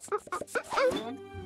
Sweet. Sweet.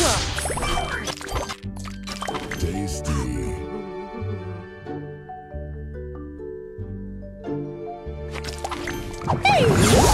Tasty. Hey!